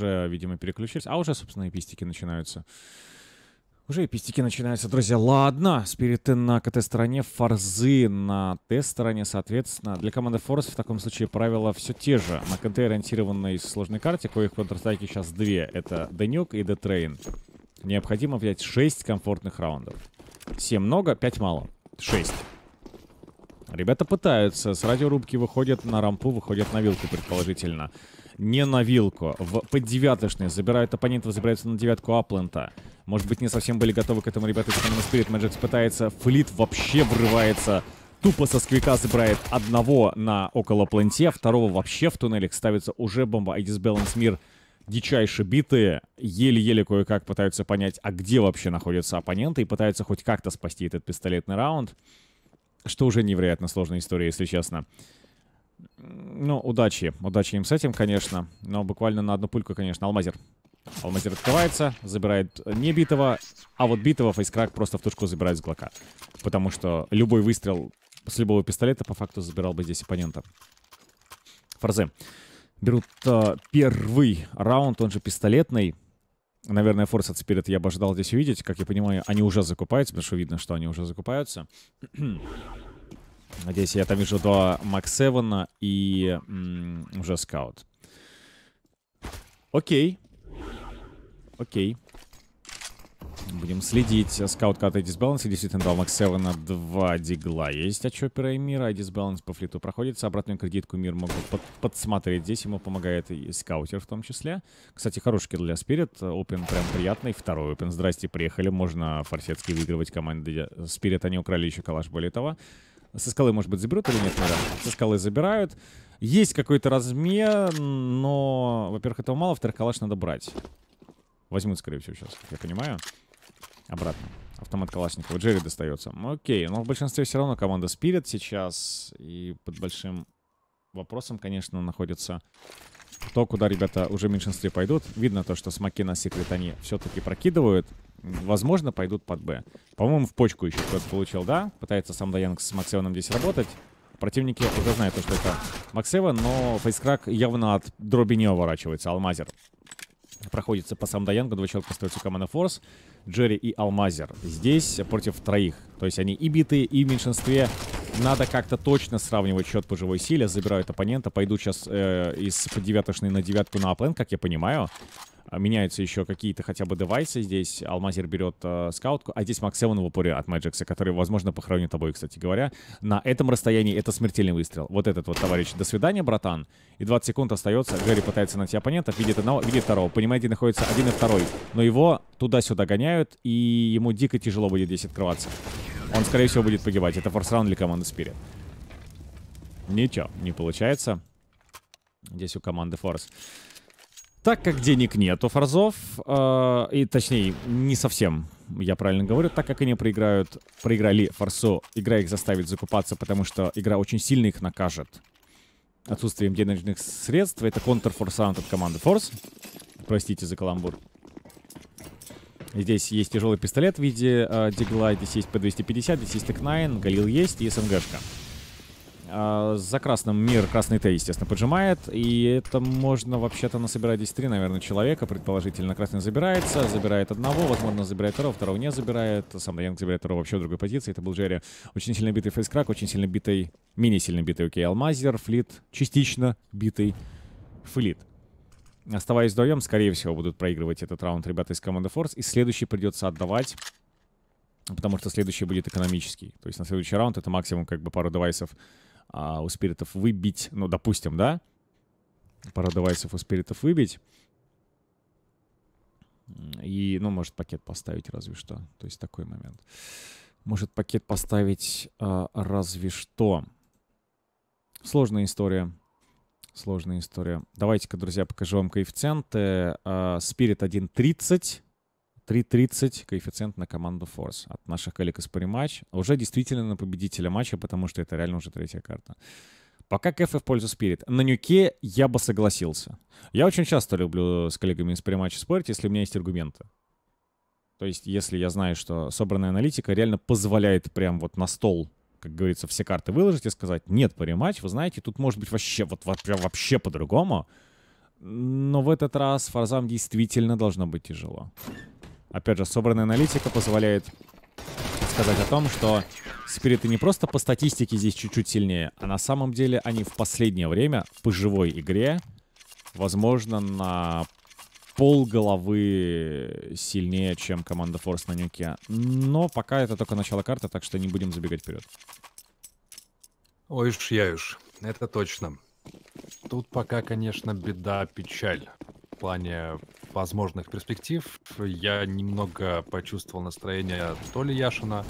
Уже, видимо, переключились. А уже, собственно, эпистики начинаются. Уже эпистики начинаются, друзья. Ладно, спириты на КТ-стороне, форзы на Т-стороне, соответственно. Для команды Форс в таком случае правила все те же. На КТ-ориентированной сложной карте, коих в сейчас две. Это Денюк и Детрейн. Необходимо взять 6 комфортных раундов. 7 много, 5 мало. 6. Ребята пытаются. С радиорубки выходят на рампу, выходят на вилку, предположительно. Не на вилку. В поддевяточные. Забирают оппонентов, забираются на девятку аплента. Может быть, не совсем были готовы к этому ребята. Эконома Спирит Мэджикс пытается. Флит вообще врывается. Тупо со сквика забирает одного на около пленте, второго вообще в туннелях ставится уже бомба. Айдис Баланс Мир дичайше битые, еле-еле кое-как пытаются понять, а где вообще находятся оппоненты, и пытаются хоть как-то спасти этот пистолетный раунд. Что уже невероятно сложная история, если честно. Ну, удачи. Удачи им с этим, конечно. Но буквально на одну пульку, конечно, Алмазер. Алмазер открывается, забирает не битого, а вот битого фейскрак просто в тушку забирает с глока. Потому что любой выстрел с любого пистолета по факту забирал бы здесь оппонента. Форзе. Берут э, первый раунд, он же пистолетный. Наверное, Force Spirit я бы ожидал здесь увидеть. Как я понимаю, они уже закупаются, потому что видно, что они уже закупаются. Надеюсь, я там вижу два Макс Севена и уже Скаут. Окей. Окей. Будем следить. Скаут кат и дисбаланс. действительно дал Макс Севена два дигла. Есть от Чоппера и Мира. А дисбаланс по флиту проходится. Обратную кредитку Мир могут под подсмотреть. Здесь ему помогает и скаутер в том числе. Кстати, хороший для Спирит. Опен прям приятный. Второй опен. Здрасте, приехали. Можно форсетски выигрывать команды Спирит. Они украли еще калаш более того. Со скалы, может быть, заберут или нет? Наверное. Со скалы забирают. Есть какой-то размер, но, во-первых, этого мало, во-вторых, калаш надо брать. Возьмут, скорее всего, сейчас, я понимаю. Обратно. Автомат Калашникова. Джерри достается. Окей, но в большинстве все равно команда Спирит сейчас. И под большим вопросом, конечно, находится то, куда ребята уже в меньшинстве пойдут. Видно то, что смоки на секрет они все-таки прокидывают. Возможно, пойдут под Б. По-моему, в почку еще кто-то получил, да? Пытается сам Даянг с Максеваном здесь работать. Противники уже знают, что это Максева, но фейскрак явно от дроби не уворачивается. Алмазер проходится по сам Даянгу. Два человека остается команда Форс. Джерри и Алмазер. Здесь против троих. То есть они и битые, и в меньшинстве. Надо как-то точно сравнивать счет по живой силе. Забирают оппонента. Пойду сейчас э, из девятошной на девятку на аплен, как я понимаю. А, меняются еще какие-то хотя бы девайсы. Здесь Алмазер берет э, скаутку, а здесь Макс в упоре от Мэджикса, который, возможно, похоронит обоих, кстати говоря. На этом расстоянии это смертельный выстрел. Вот этот вот, товарищ, до свидания, братан. И 20 секунд остается. Гэри пытается найти оппонента, видит одного, видит второго. Понимаете, находится один и второй. Но его туда-сюда гоняют, и ему дико тяжело будет здесь открываться. Он, скорее всего, будет погибать. Это форс-раунд для команды Spirit. Ничего, не получается. Здесь у команды forZe. Так как денег нет у forZe ов, э, и точнее, не совсем, я правильно говорю, так как они проиграют, проиграли форсу, игра их заставит закупаться, потому что игра очень сильно их накажет отсутствием денежных средств. Это контр-форсант от команды forZe. Простите за каламбур. Здесь есть тяжелый пистолет в виде э, дигла, здесь есть P250, здесь есть Tec-9, Галил есть и СНГшка. А, за красным мир, красный Т, естественно, поджимает. И это можно вообще-то насобирать здесь три, наверное, человека. Предположительно, красный забирается, забирает одного, возможно, забирает второго, второго не забирает. Сам Даянг забирает второго вообще в другой позиции. Это был Джерри. Очень сильно битый фейскрак, очень сильно битый, менее сильно битый, окей, Алмазер, Флит, частично битый Флит. Оставаясь вдвоем, скорее всего, будут проигрывать этот раунд ребята из команды Форс. И следующий придется отдавать потому что следующий будет экономический. То есть на следующий раунд это максимум как бы пару девайсов а, у спиритов выбить, ну, допустим, да, пару девайсов у спиритов выбить. И, ну, может пакет поставить разве что. То есть такой момент. Может пакет поставить а, разве что. Сложная история. Сложная история. Давайте-ка, друзья, покажу вам коэффициенты. А, Spirit 1.30. 3.30 коэффициент на команду Force от наших коллег из Париматч. Уже действительно на победителя матча, потому что это реально уже третья карта. Пока КФ в пользу Спирит. На нюке я бы согласился. Я очень часто люблю с коллегами из Париматча спорить, если у меня есть аргументы. То есть, если я знаю, что собранная аналитика реально позволяет прям вот на стол, как говорится, все карты выложить и сказать, нет, париматч, вы знаете, тут может быть вообще, вот, вот прям вообще по-другому. Но в этот раз форзам действительно должно быть тяжело. Опять же, собранная аналитика позволяет сказать о том, что спириты не просто по статистике здесь чуть-чуть сильнее, а на самом деле они в последнее время по живой игре, возможно, на пол головы сильнее, чем команда Форс на Нюке. Но пока это только начало карты, так что не будем забегать вперед. Ой уж я уж, это точно. Тут пока, конечно, беда, печаль. В плане возможных перспектив я немного почувствовал настроение то ли Яшина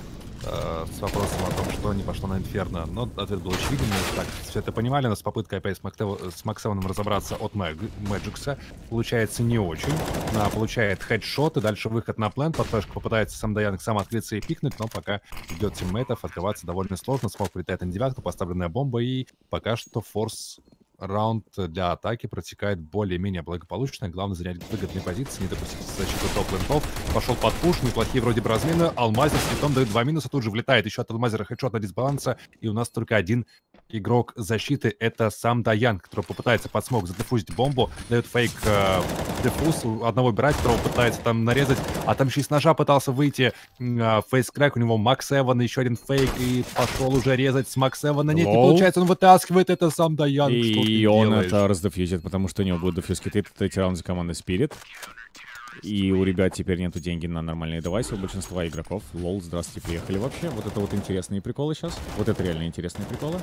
э, с вопросом о том, что не пошло на Инферно, но ответ был очевиден. Так, все это понимали, но с попыткой опять с, Мактев... с Максеваном разобраться от Мэг... Мэджикса получается не очень. А, получает хедшот и дальше выход на план. Под флешку попытается сам Даянг сам открыться и пикнуть, но пока идет тиммейтов, открываться довольно сложно. Смог прилетает на девятку, поставленная бомба и пока что forZe раунд для атаки протекает более-менее благополучно. Главное занять выгодные позиции, не допустить защиту до плентов. Пошел под пуш, неплохие вроде бы размены. Алмазер с дает два минуса, тут же влетает еще от Алмазера хедшот на дисбаланса. И у нас только один игрок защиты, это somedieyoung, который попытается под смог задефузить бомбу, дает фейк э, дефуз, одного убирать, второго пытается там нарезать, а там еще и с ножа пытался выйти э, фейс-крэк, у него Макс Эван, еще один фейк, и пошел уже резать с Макс Эвана, нет, не получается, он вытаскивает, это сам Даян, И он делаешь? это раздефьюзит, потому что у него будет дефьюз киты, третий раунд за командой Спирит. И у ребят теперь нету деньги на нормальные девайсы у большинства игроков. Лол, здравствуйте, приехали вообще. Вот это вот интересные приколы сейчас. Вот это реально интересные приколы.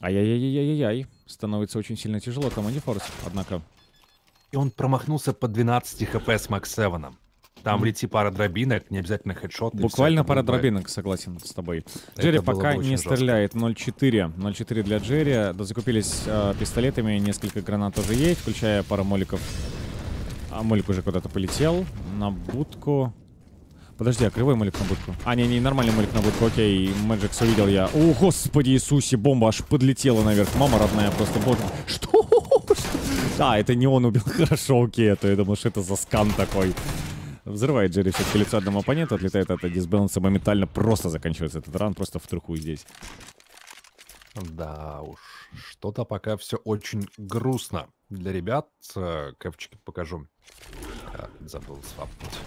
Ай-яй-яй-яй-яй-яй. Становится очень сильно тяжело команде Форс, однако. И он промахнулся по 12 хп с Макс Севеном. Там лети пара дробинок, не обязательно хедшот. Буквально пара дробинок, согласен с тобой. Джерри пока не жестко. стреляет. 0-4. 0-4 для Джерри. Дозакупились э, пистолетами, несколько гранат тоже есть, включая пару моликов. А молик уже куда-то полетел. На будку. Подожди, а кривой молик на будку? А, не, не, нормальный молик на будку, окей. Мэджикс увидел я. О, господи Иисусе, бомба аж подлетела наверх. Мама родная просто, боже. Что? Да, это не он убил. Хорошо, окей, а то я думал, что это за скан такой. Взрывает Джерри все-таки лицо одному оппоненту, отлетает от дисбаланса, моментально просто заканчивается этот ран, просто в труху здесь. Да уж, что-то пока все очень грустно для ребят. Э, Кэпчики покажу. Забыл свапнуть.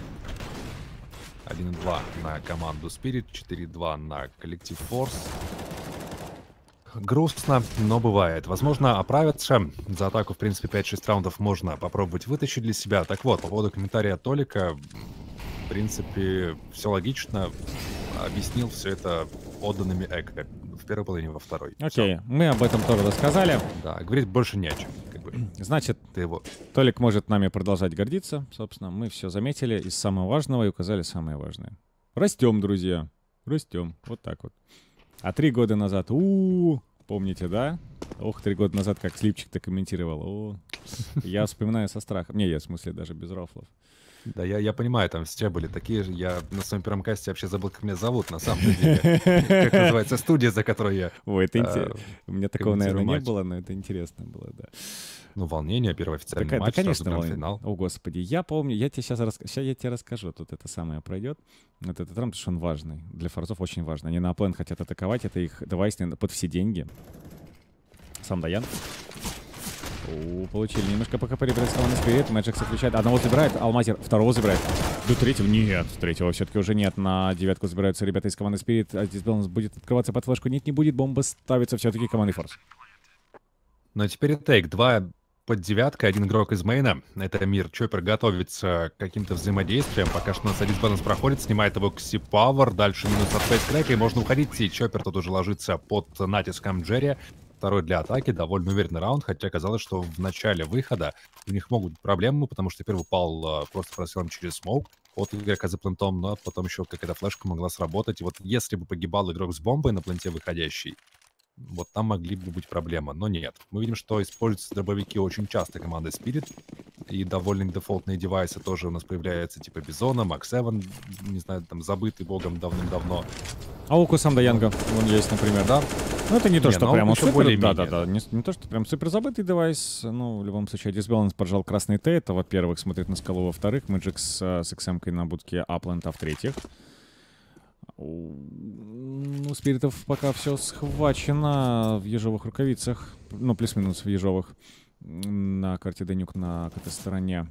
1-2 на команду Spirit, 4-2 на коллектив Force. Грустно, но бывает. Возможно, оправятся. За атаку, в принципе, 5-6 раундов можно попробовать вытащить для себя. Так вот, по поводу комментария Толика, в принципе, все логично. Объяснил все это отданными эко в первой половине, во второй. Окей, okay. мы об этом тоже рассказали. Да, говорить больше не о чем. Значит, Ты его... Толик может нами продолжать гордиться. Собственно, мы все заметили из самого важного и указали самое важное. Растем, друзья. Растем. Вот так вот. А три года назад, у, -у, -у помните, да? Ох, три года назад как Слипчик-то комментировал. О, я вспоминаю со страхом. Не, я в смысле даже без рофлов. Да, я, я понимаю, там все были такие же. Я на своем первом касте вообще забыл, как меня зовут на самом деле. Как называется студия, за которой я. Ой, это интересно. У меня такого, наверное, не было, но это интересно было, да. Ну, волнение, первый официальный так, матч, да, конечно, волнение. финал. О, господи, я помню, я тебе сейчас, рас... сейчас я тебе расскажу, тут это самое пройдет. Вот этот раунд, потому что он важный. Для форзов очень важный. Они на план хотят атаковать, это их девайс под все деньги. Сам Даян. О, получили немножко пока перебирать с команды Спирит. Мэджик отключает. Одного забирает, Алмазер второго забирает. До третьего нет. Третьего все-таки уже нет. На девятку забираются ребята из команды Спирит. А здесь Баланс будет открываться под флешку. Нет, не будет. Бомба ставится все-таки командой Форс. Но теперь take. Два под девяткой, один игрок из мейна. Это Мир. Чоппер готовится к каким-то взаимодействиям. Пока что у нас iDISBALANCE проходит, снимает его xsepower. Дальше минус от facecrack а, и можно уходить. И Чоппер тут уже ложится под натиском Джерри. Второй для атаки, довольно уверенный раунд, хотя казалось, что в начале выхода у них могут быть проблемы, потому что первый упал просто прострелом через смоук от игрока за плентом, но потом еще какая-то флешка могла сработать. И вот если бы погибал игрок с бомбой на пленте выходящий, вот там могли бы быть проблемы, но нет. Мы видим, что используются дробовики очень часто командой Spirit, и довольно дефолтные девайсы тоже у нас появляются, типа Бизона, Макс 7, не знаю, там, забытый богом давным-давно. А у Кусам Янга, он есть, например. Да. Ну, это не то, не, что прям супер, более да, да, да, не, не то, что прям супер забытый девайс, ну, в любом случае, Disbalance пожал красный Т, это, во-первых, смотрит на скалу, во-вторых, Magic с, с XM на будке Upland, а в-третьих. У спиритов пока все схвачено в ежовых рукавицах. Ну, плюс-минус в ежовых. на карте Денюк на этой стороне.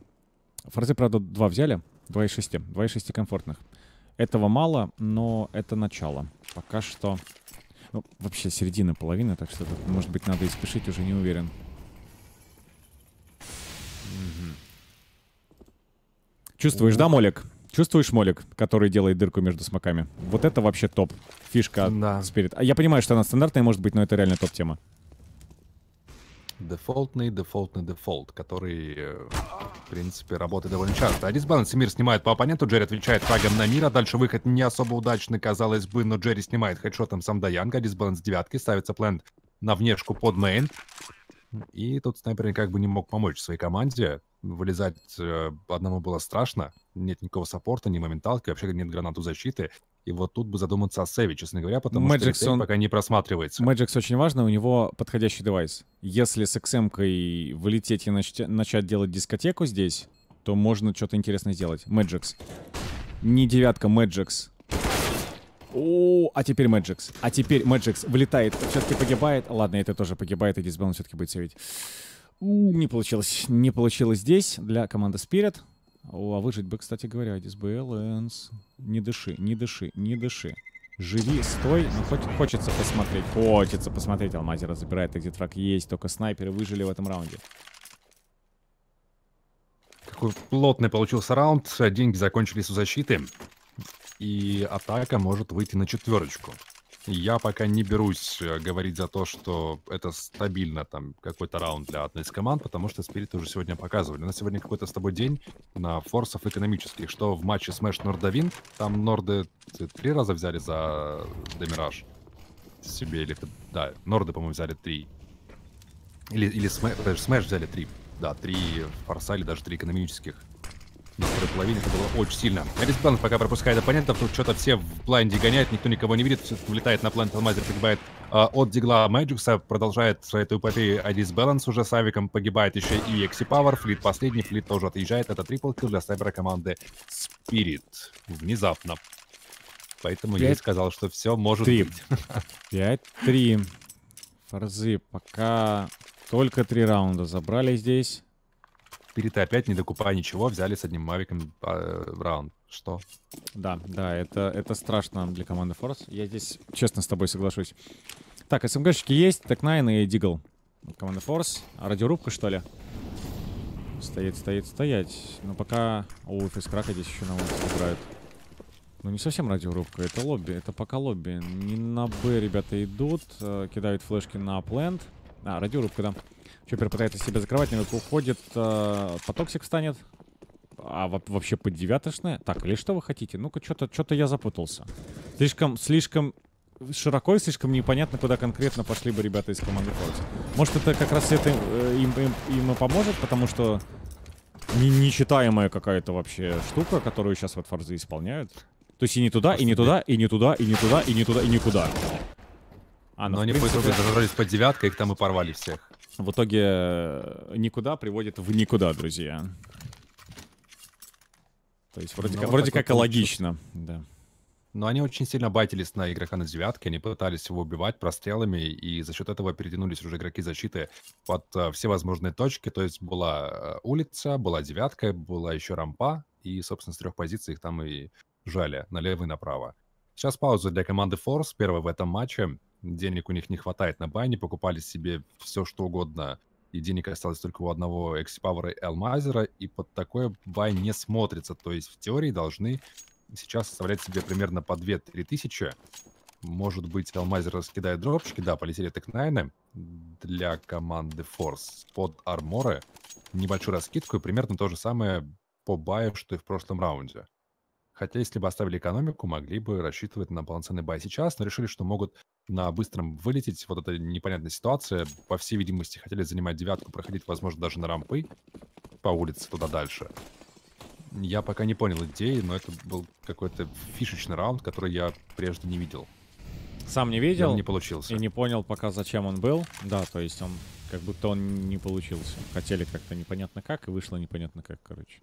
Форзы, правда, два взяли. Два из шести. Два из шести комфортных. Этого мало, но это начало. Пока что... Ну, вообще середина, половина, так что, тут, может быть, надо и спешить, уже не уверен. Чувствуешь, да, Молик? Чувствуешь, Молик, который делает дырку между смоками? Вот это вообще топ. Фишка Да. Spirit. А я понимаю, что она стандартная может быть, но это реально топ-тема. Дефолтный, дефолтный дефолт, который, э, в принципе, работает довольно часто. А iDISBALANCE Мир снимает по оппоненту, Джерри отвечает фрагом на Мира. Дальше выход не особо удачный, казалось бы, но Джерри снимает хедшотом somedieyoung а. iDISBALANCE девятки, ставится плент на внешку под мейн. И тут снайпер как бы не мог помочь своей команде. Вылезать э, одному было страшно. Нет никакого саппорта, ни моменталки, вообще нет гранату защиты. И вот тут бы задуматься о сейве, честно говоря, потому Magix, что он- пока не просматривается. Magix очень важно, у него подходящий девайс. Если с XM-кой вылететь и нач- начать делать дискотеку здесь, то можно что-то интересное сделать. Magix. Не девятка, Magix. О, а теперь Magix. А теперь Magix вылетает, все-таки погибает. Ладно, это тоже погибает, и Дисбелн все-таки будет сейвить. У, не получилось. Не получилось здесь для команды Spirit. О, а выжить бы, кстати говоря, Дисбелэнс. Не дыши, не дыши, не дыши. Живи, стой. Ну, хоть, хочется посмотреть. Хочется посмотреть. Алмазера забирает, где фраг есть. Только снайперы выжили в этом раунде. Какой плотный получился раунд. Деньги закончились у защиты. И атака может выйти на четверочку. Я пока не берусь э, говорить за то, что это стабильно там какой-то раунд для одной из команд, потому что Спирит уже сегодня показывали. На сегодня какой-то с тобой день на форсов экономических, что в матче Smash Нордовин, там Норды три раза взяли за Демираж себе, или... Да, Норды, по-моему, взяли три. Или, или Смэ- э, Smash взяли три. Да, три форса или даже три экономических. На второй половине это было очень сильно. Адисбаланс пока пропускает оппонентов, тут что-то все в блайнде гоняют, никто никого не видит, влетает на плент Алмазер, погибает а, от Дигла Мэджикса, продолжает эту эпопею Адис Баланс уже с авиком, погибает еще и Экси Пауэр, флит последний, флит тоже отъезжает, это triple для снайпера команды Спирит. Внезапно. Поэтому я и сказал, что все может Три. быть. 5-3. Форзы пока только три раунда забрали здесь. Спирит опять не докупая ничего, взяли с одним мавиком в раунд. Что? Да, да, это, это страшно для команды Форс. Я здесь честно с тобой соглашусь. Так, СМГшки есть, Тек9 и Дигл. Команда Форс. А радиорубка, что ли? Стоит, стоит, стоять. Но пока... О, Фискрака здесь еще на улице играют. Ну, не совсем радиорубка, это лобби. Это пока лобби. Не на Б ребята идут. э, кидают флешки на плент. А, радиорубка, да. Чоппер пытается себя закрывать, наверх уходит. э, потоксик встанет. А во- вообще под девятошное? Так, или что вы хотите? Ну-ка, что-то что я запутался. Слишком, слишком широко и слишком непонятно, куда конкретно пошли бы ребята из команды Форекс. Может, это как раз это э, им, им, им и поможет, потому что не- нечитаемая какая-то вообще штука, которую сейчас вот Форзы исполняют. То есть и не туда, и не туда, и не туда, и не туда, и не туда, и никуда. А, ну, Но они по принципе, итогу зажрались под девяткой, их там и порвали всех. В итоге э, никуда приводит в никуда, друзья. То есть вроде, Ну, как, вроде как логично, да. Но они очень сильно байтились на игрока на девятке, они пытались его убивать прострелами, и за счет этого перетянулись уже игроки защиты под э, все возможные точки. То есть была э, улица, была девятка, была еще рампа, и, собственно, с трех позиций их там и жали налево и направо. Сейчас пауза для команды Force, первая в этом матче. Денег у них не хватает на байне, покупали себе все что угодно, и денег осталось только у одного Эксипавера и Элмайзера, и под такой бай не смотрится. То есть в теории должны сейчас составлять себе примерно по 2-3 тысячи. Может быть, Алмазер раскидает дропчики, да, полетели текнайны для команды Force под арморы. Небольшую раскидку и примерно то же самое по баю, что и в прошлом раунде. Хотя, если бы оставили экономику, могли бы рассчитывать на полноценный бай сейчас, но решили, что могут на быстром вылететь. Вот эта непонятная ситуация. По всей видимости, хотели занимать девятку, проходить, возможно, даже на рампы по улице туда дальше. Я пока не понял идеи, но это был какой-то фишечный раунд, который я прежде не видел. Сам не видел он не получился. и не понял пока, зачем он был. Да, то есть он как будто он не получился. Хотели как-то непонятно как, и вышло непонятно как, короче.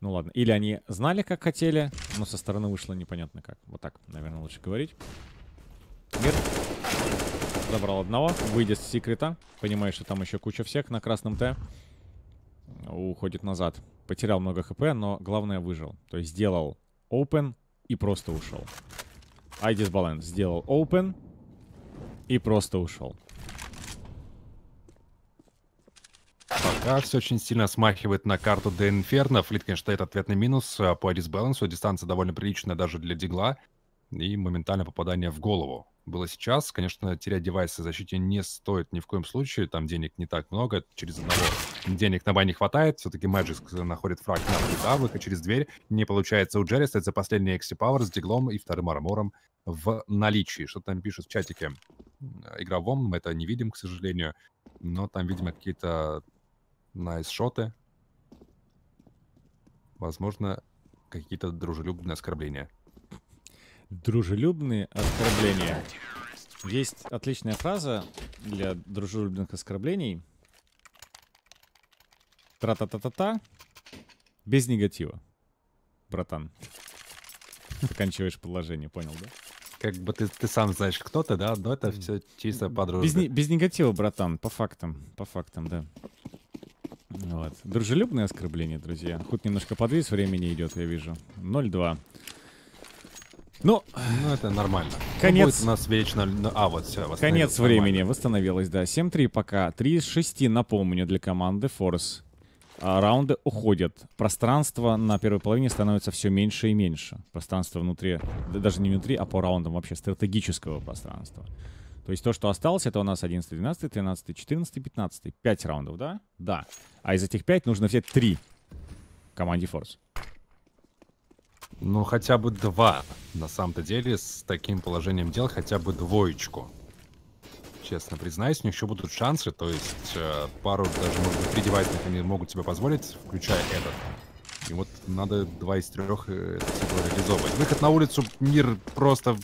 Ну ладно. Или они знали, как хотели, но со стороны вышло непонятно как. Вот так, наверное, лучше говорить. Мир. Забрал одного. Выйдет с секрета. Понимает, что там еще куча всех на красном Т. Уходит назад. Потерял много хп, но главное выжил. То есть сделал open и просто ушел. I disbalance. Сделал open и просто ушел. Все очень сильно смахивает на карту Де Инферно. Стоит ответный минус а, по дисбалансу. Дистанция довольно приличная даже для дигла. И моментально попадание в голову. Было сейчас. Конечно, терять девайсы в защите не стоит ни в коем случае. Там денег не так много. Через одного денег на бай не хватает. Все-таки Magic находит фраг на флита. Выход через дверь не получается у Джерри. За последний Экси Пауэр с диглом и вторым армором в наличии. Что там пишут в чатике игровом. Мы это не видим, к сожалению. Но там, видимо, какие-то найс-шоты. Возможно, какие-то дружелюбные оскорбления. Дружелюбные оскорбления. Есть отличная фраза для дружелюбных оскорблений. Тра-та-та-та-та. Без негатива. Братан. Заканчиваешь положение, понял, да? Как бы ты, ты сам знаешь, кто ты, да? Но это все чисто по без, без негатива, братан, по фактам. По фактам, да. Вот. Дружелюбные оскорбления, друзья. Хоть немножко подвис, времени идет, я вижу. 0-2. Ну, ну, это нормально. Конец. Будет у нас вечно... А, вот все, Конец времени восстановилось, да. 7-3 пока. 3 из 6, напомню, для команды Форс. А, раунды уходят. Пространство на первой половине становится все меньше и меньше. Пространство внутри, даже не внутри, а по раундам вообще стратегического пространства. То есть то, что осталось, это у нас 11, 12, 13, 14, 15. 5 раундов, да? Да. А из этих 5 нужно взять 3 команде Форс. Ну, хотя бы два. На самом-то деле, с таким положением дел, хотя бы двоечку. Честно признаюсь, у них еще будут шансы, то есть э, пару, даже, может быть, девайса они могут себе позволить, включая этот. И вот надо два из трех э, реализовывать. Выход на улицу, мир просто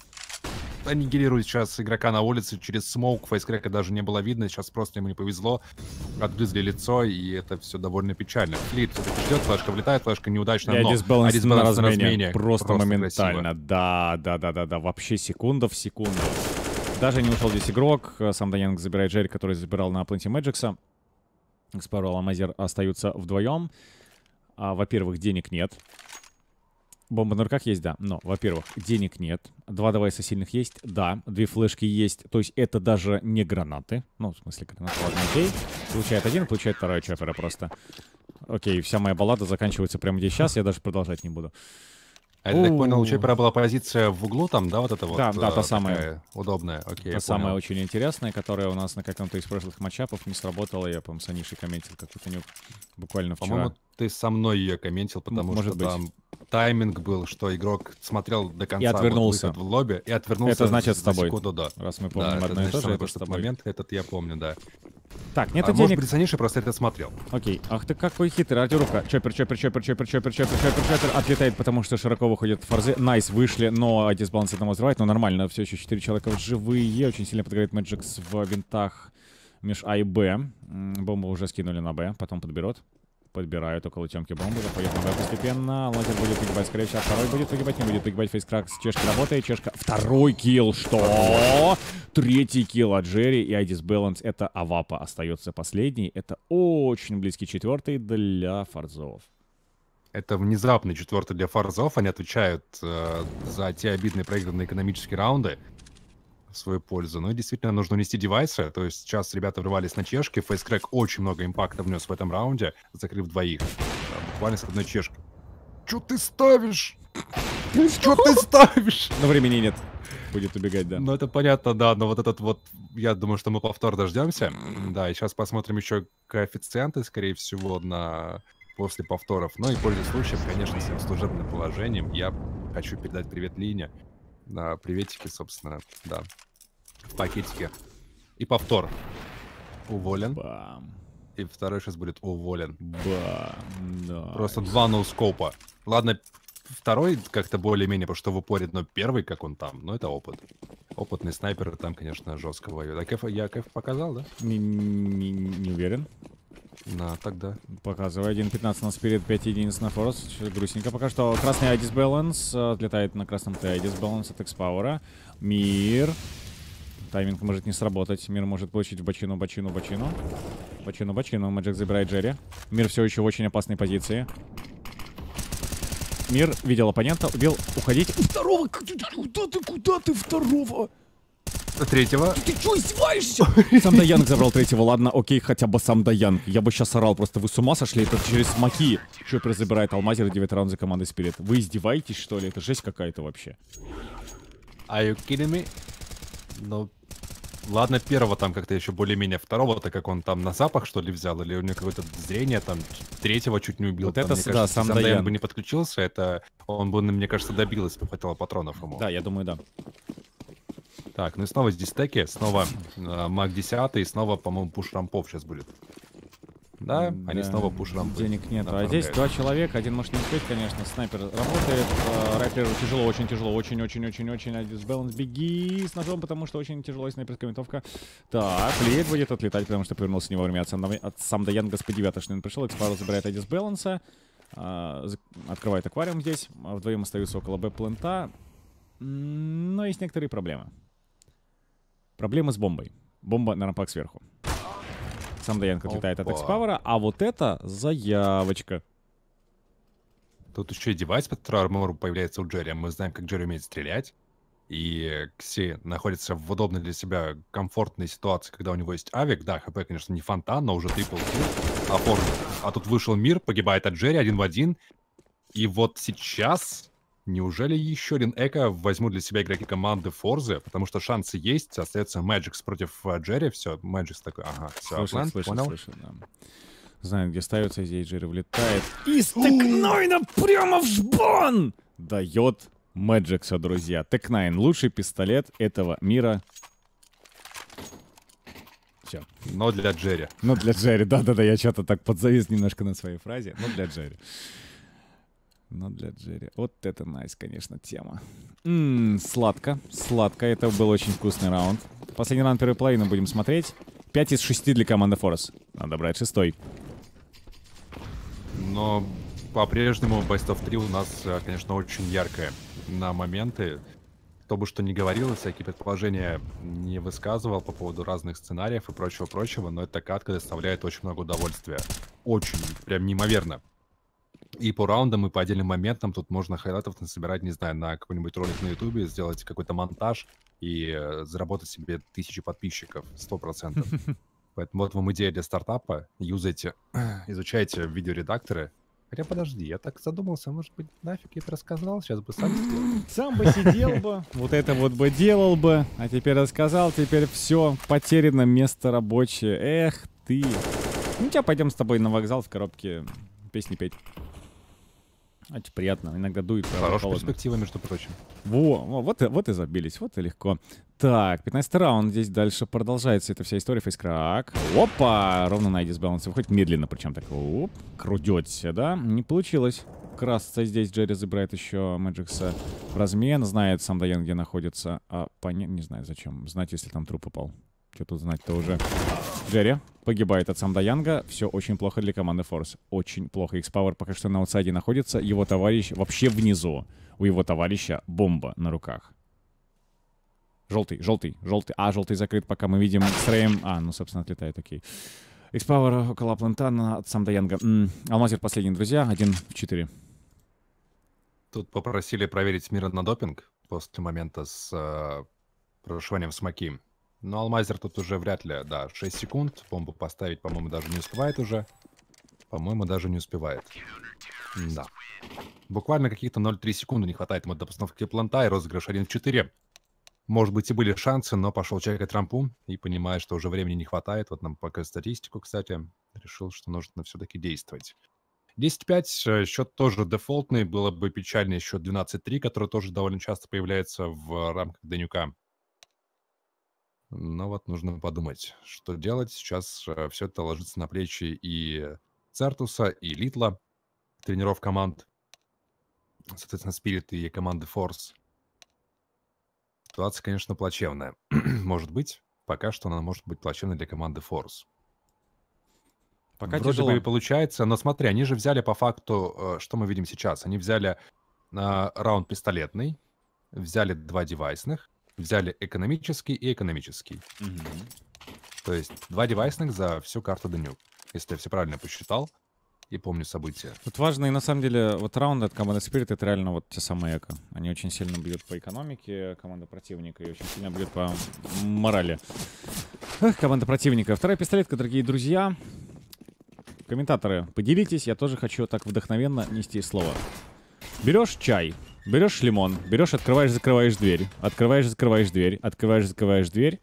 аннигилирует сейчас игрока на улице через смоук. Фейскрека даже не было видно. Сейчас просто ему не повезло. Отгрызли лицо, и это все довольно печально. Флит ждет, флешка влетает, флешка неудачно, но... Дисбаланс, а на размене. Просто, просто моментально. Красиво. Да, да, да, да, да. Вообще секунда в секунду. Даже не ушел здесь игрок. Сам Данянг забирает Джерри, который забирал на Пленте Мэджикса. Спару Аламазер остаются вдвоем. А, Во-первых, денег нет. Бомба на руках есть, да. Но, во-первых, денег нет. Два девайса сильных есть, да. Две флешки есть. То есть это даже не гранаты. Ну, в смысле, гранаты, ладно, окей. Получает один, получает второй чоппера просто. Окей, вся моя баллада заканчивается прямо здесь сейчас. Я даже продолжать не буду. А я так понял, у Чоппера была позиция в углу там, да, вот это вот? Да, да, та самая. Удобная, окей, Та самая очень интересная, которая у нас на каком-то из прошлых матчапов не сработала. Я, по-моему, с Анишей комментил какую-то нюк буквально вчера. По-моему, ты со мной ее комментил, потому что там тайминг был, что игрок смотрел до конца и отвернулся. в лобби и отвернулся. Это значит с тобой. Секунду, да. Раз мы помним да, одно и то же, это с тобой. момент этот я помню, да. Так, нет а денег. Может быть, Саниша просто это смотрел. Окей. Ах ты какой хитрый, Артюрука. Чоппер, чоппер, чоппер, чоппер, чоппер, чоппер, чоппер, чоппер. Отлетает, потому что широко выходят форзы. Nice, вышли, но дисбаланс одного взрывает. Но нормально, все еще 4 человека живые. Очень сильно подгорает Мэджикс в винтах меж А и Б. Бомбу уже скинули на Б, потом подберут. Подбирают около темки бомбы, заходит на постепенно. Лазер будет погибать, скорее всего. Второй будет погибать, не будет погибать. Facecrack с чешки работает. Чешка. Второй килл. Что? Третий килл от Джерри и Айдис Баланс. Это Авапа остается последний. Это очень близкий четвертый для фарзов. Это внезапный четвертый для фарзов. Они отвечают э, за те обидные проигранные экономические раунды в свою пользу. Ну и действительно нужно унести девайсы. То есть сейчас ребята врывались на чешки. Фейскрэк очень много импакта внес в этом раунде, закрыв двоих. Да, буквально с одной чешки. Чё ты ставишь? Чё ты ставишь? Но времени нет. Будет убегать, да. Ну, это понятно, да, но вот этот вот, я думаю, что мы повтор дождемся. Да, и сейчас посмотрим еще коэффициенты, скорее всего, на после повторов. Ну и пользуясь случаем, конечно, своим служебным положением, я хочу передать привет Лине. Да, приветики, собственно, да в пакетике. И повтор. Уволен. Бам. И второй сейчас будет уволен. Бам. Nice. Просто два ноускопа. Ладно, второй как-то более-менее, потому что в упоре, но первый, как он там, ну это опыт. Опытный снайпер там, конечно, жестко воюет. А кэф, я кэф показал, да? Не, не, не уверен. На, тогда. Показывай. 1.15 на спирит, 5 единиц на форс. Грустненько пока что. Красный Айдис Баланс. Отлетает на красном Т Айдис Баланс от Экспауэра. Мир. Тайминг может не сработать. Мир может получить в бочину, бочину, бочину. Бочину, бочину. Мэджик забирает Джерри. Мир все еще в очень опасной позиции. Мир видел оппонента, убил, уходить. Второго, куда ты, куда ты второго? Третьего. Ты что, издеваешься? Сам Даянг забрал третьего, ладно, окей, хотя бы сам Даянг. Я бы сейчас орал, просто вы с ума сошли, это через смоки. Шопер забирает Алмазер и 9 раунд за командой Спирит. Вы издеваетесь, что ли? Это жесть какая-то вообще. Are you kidding me? Ну, ладно, первого там как-то еще более-менее, второго, так как он там на запах, что ли, взял, или у него какое-то зрение там, третьего чуть не убил. Вот там, это мне да, кажется, сам Даян. бы не подключился, это он бы, мне кажется, добил, если бы хватило патронов ему. Да, я думаю, да. Так, ну и снова здесь стеки, снова э, маг 10, и снова, по-моему, пуш рампов сейчас будет. Да, они Да, снова пуш рампы. Денег нет. А здесь два человека, один может не успеть, конечно. Снайпер работает. а, Райфлеру тяжело, очень тяжело, очень-очень-очень-очень. Один баланс, беги с ножом, потому что очень тяжело, снайперская винтовка. Так, Флейт будет отлетать, потому что повернулся не вовремя от, Сам- от Самдаянга с P9, что он пришел. Экспару забирает Эдис Баланса. а, зак- открывает аквариум здесь. а Вдвоем остаются около Б-плента. Но есть некоторые проблемы. Проблемы с бомбой. Бомба на рампах сверху. Сам Даянг отлетает от Опа. экспавера, а вот это заявочка. Тут еще и девайс под армору появляется у Джерри. Мы знаем, как Джерри умеет стрелять. И Кси находится в удобной для себя комфортной ситуации, когда у него есть авик. Да, ХП, конечно, не фонтан, но уже трипл оформлен. А тут вышел мир, погибает от Джерри один в один. И вот сейчас... Неужели еще один эко возьмут для себя игроки команды Форзы? Потому что шансы есть. Остается Мэджикс против Джерри. Все, Мэджикс такой, ага, все, Слышит, слышит, понял. слышит, да. Знает, где ставится, здесь Джерри влетает. И с Текнайна прямо в жбан! Дает Мэджикса, друзья. Текнайн лучший пистолет этого мира. Все. Но для Джерри. Ну, для Джерри, да-да-да, я что-то так подзавис немножко на своей фразе. Но для Джерри. Но для Джерри. Вот это найс, конечно, тема. Ммм, сладко, сладко. Это был очень вкусный раунд. Последний раунд первой половины будем смотреть. 5 из 6 для команды Форес. Надо брать шестой. Но по-прежнему Best of 3 у нас, э, конечно, очень яркое на моменты. Кто бы что ни говорил, всякие предположения не высказывал по поводу разных сценариев и прочего-прочего, но эта катка доставляет очень много удовольствия. Очень, прям неимоверно. И по раундам, и по отдельным моментам тут можно хайлайтов насобирать, не знаю, на какой-нибудь ролик на ютубе, сделать какой-то монтаж и э, заработать себе тысячи подписчиков, сто процентов. Поэтому вот вам идея для стартапа. Юзайте, изучайте видеоредакторы. Хотя подожди, я так задумался, может быть, нафиг я это рассказал, сейчас бы сам сделал. Сам бы сидел бы, вот это вот бы делал бы, а теперь рассказал, теперь все, потеряно место рабочее. Эх ты. Ну, тебя пойдем с тобой на вокзал в коробке песни петь. Очень приятно, иногда дует. Хорошая холодно. перспектива, между прочим. Во, во, вот, и- вот и забились, вот и легко. Так, 15 раунд, здесь дальше продолжается эта вся история, фейскрак. Опа, ровно на дисбалансе выходит, медленно причем так, оп, крутется, да? Не получилось. Красться здесь Джерри забирает еще Мэджикса в размен, знает сам Дайан, где находится, а понять не знаю зачем, знать, если там труп упал. Что тут знать-то уже? Джерри погибает от Самда Янга. Все очень плохо для команды Форс. Очень плохо. X-Power пока что на аутсайде находится. Его товарищ вообще внизу. У его товарища бомба на руках. Желтый, желтый, желтый. А, желтый закрыт, пока мы видим с Рэем. А, ну, собственно, отлетает, окей. X-Power около Плантана от Самда Янга. М, Алмазер последний, друзья. Один в четыре. Тут попросили проверить мира на допинг после момента с э, прошиванием смоки. Но Алмазер тут уже вряд ли, да, 6 секунд. Бомбу поставить, по-моему, даже не успевает уже. По-моему, даже не успевает. Да. Буквально каких-то 0,3 секунды не хватает ему до постановки планта и розыгрыш 1 в 4. Может быть, и были шансы, но пошел чекать рампу и понимая, что уже времени не хватает. Вот нам показывает статистику, кстати. Решил, что нужно все-таки действовать. 10-5, э, счет тоже дефолтный, было бы печальнее счет 12-3, который тоже довольно часто появляется в рамках Данюка. Но вот нужно подумать, что делать. Сейчас все это ложится на плечи и Цертуса, и Литла, тренеров команд. Соответственно, Спирит и команды Форс. Ситуация, конечно, плачевная. может быть, пока что она может быть плачевной для команды Форс. Пока Вроде тяжело. бы и получается, но смотри, они же взяли по факту, э, что мы видим сейчас. Они взяли э, раунд пистолетный, взяли два девайсных, взяли экономический и экономический. Мгм. То есть два девайсных за всю карту Данюк. Если я все правильно посчитал и помню события. Тут важно, и на самом деле, вот раунды от команды Spirit это реально вот те самые эко. Они очень сильно бьют по экономике команды противника и очень сильно бьют по морали. Эх, команда противника. Вторая пистолетка, дорогие друзья. Комментаторы, поделитесь, я тоже хочу так вдохновенно нести слово. Берешь чай, берешь лимон, берешь, открываешь, закрываешь дверь, открываешь, закрываешь дверь, открываешь, закрываешь дверь,